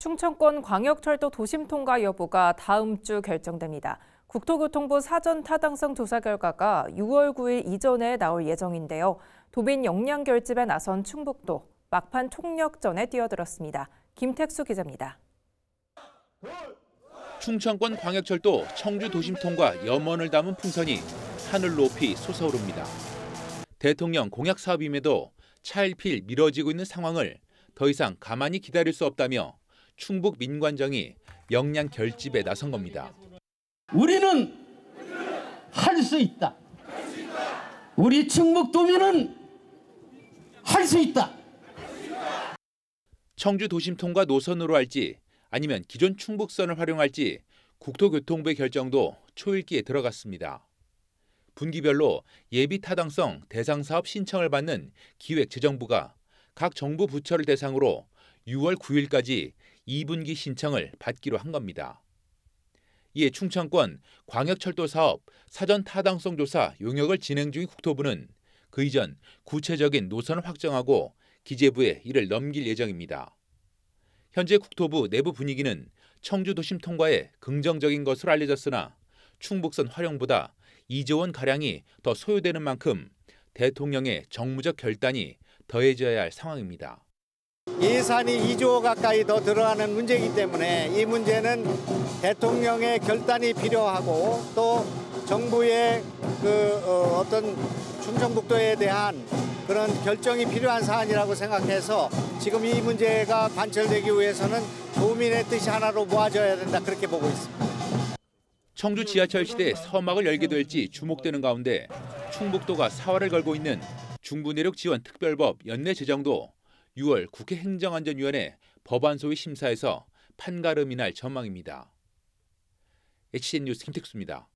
충청권 광역철도 도심 통과 여부가 다음 주 결정됩니다. 국토교통부 사전 타당성 조사 결과가 6월 9일 이전에 나올 예정인데요. 도민 역량 결집에 나선 충북도 막판 총력전에 뛰어들었습니다. 김택수 기자입니다. 충청권 광역철도 청주 도심 통과 염원을 담은 풍선이 하늘 높이 솟아오릅니다. 대통령 공약 사업임에도 차일필 미뤄지고 있는 상황을 더 이상 가만히 기다릴 수 없다며 충북 민관정이 역량 결집에 나선 겁니다. 우리는 할 수 있다. 우리 충북도민은 할 수 있다. 청주 도심 통과 노선으로 할지 아니면 기존 충북선을 활용할지 국토교통부의 결정도 초읽기에 들어갔습니다. 분기별로 예비 타당성 대상 사업 신청을 받는 기획재정부가 각 정부 부처를 대상으로 6월 9일까지 2분기 신청을 받기로 한 겁니다. 이에 충청권 광역철도 사업 사전 타당성 조사 용역을 진행 중인 국토부는 그 이전 구체적인 노선을 확정하고 기재부에 이를 넘길 예정입니다. 현재 국토부 내부 분위기는 청주 도심 통과에 긍정적인 것으로 알려졌으나 충북선 활용보다 2조 원 가량이 더 소요되는 만큼 대통령의 정무적 결단이 더해져야 할 상황입니다. 예산이 2조 가까이 더 들어가는 문제이기 때문에 이 문제는 대통령의 결단이 필요하고 또 정부의 그 어, 떤 충청북도에 대한 그런 결정이 필요한 사안이라고 생각해서 지금 이 문제가 관철되기 위해서는 도민의 뜻이 하나로 모아져야 된다 그렇게 보고 있습니다. 청주 지하철 시대 서막을 열게 될지 주목되는 가운데 충북도가 사활을 걸고 있는 중부내륙 지원 특별법 연내 제정도 6월 국회 행정안전위원회 법안 소위 심사에서 판가름이 날 전망입니다. HN 뉴스 김택수입니다.